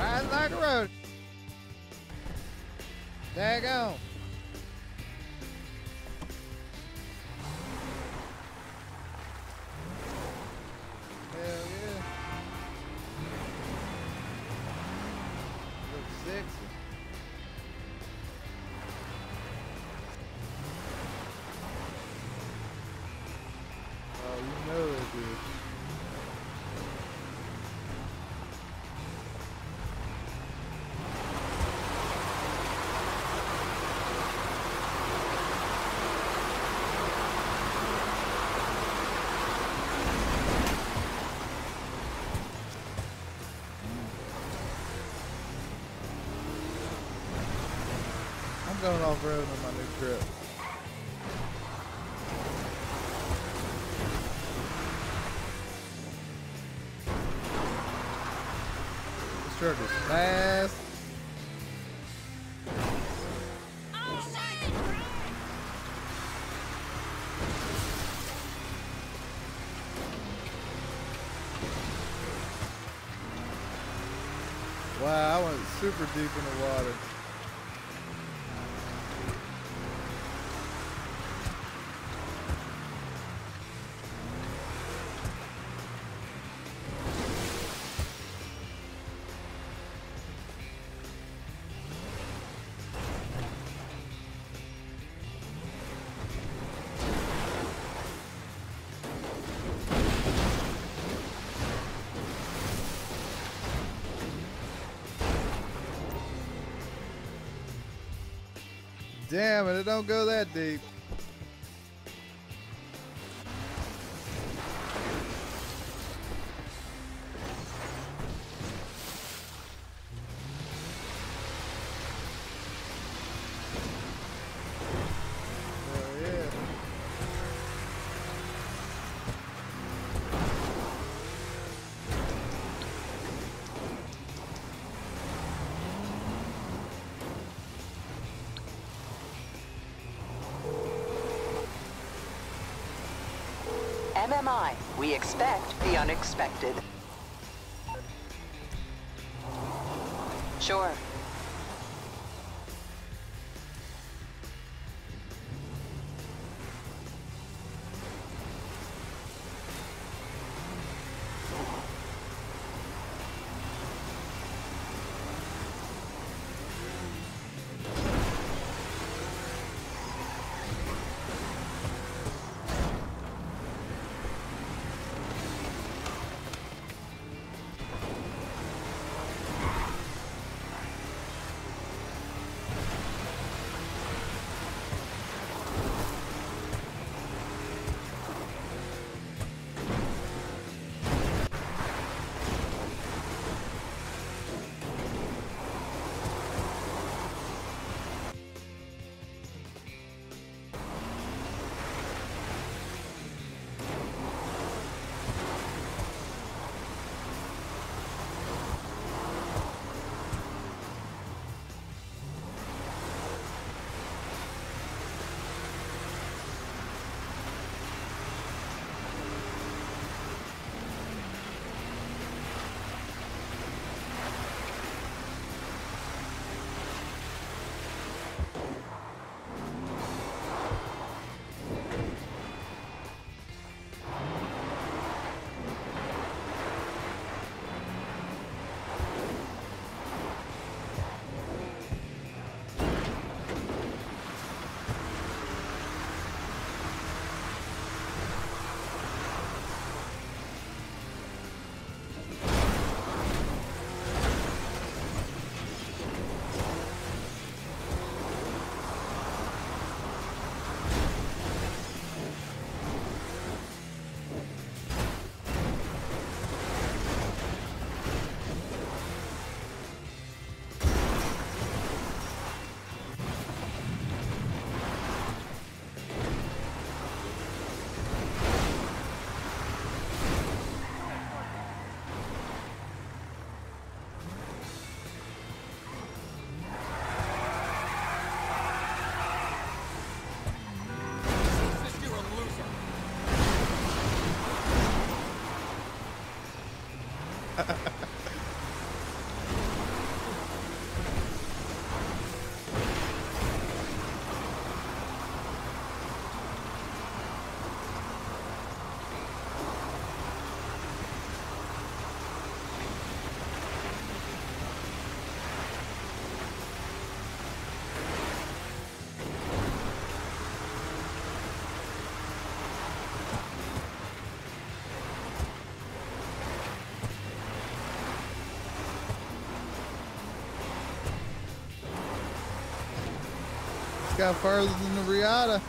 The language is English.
Riding like a road. There you go. Hell yeah. Looks sexy. I'm going off road on my new trip. This truck is fast. Wow, I went super deep in the water. Damn it, it don't go that deep. MMI, we expect the unexpected. Sure. Got further than the Riata.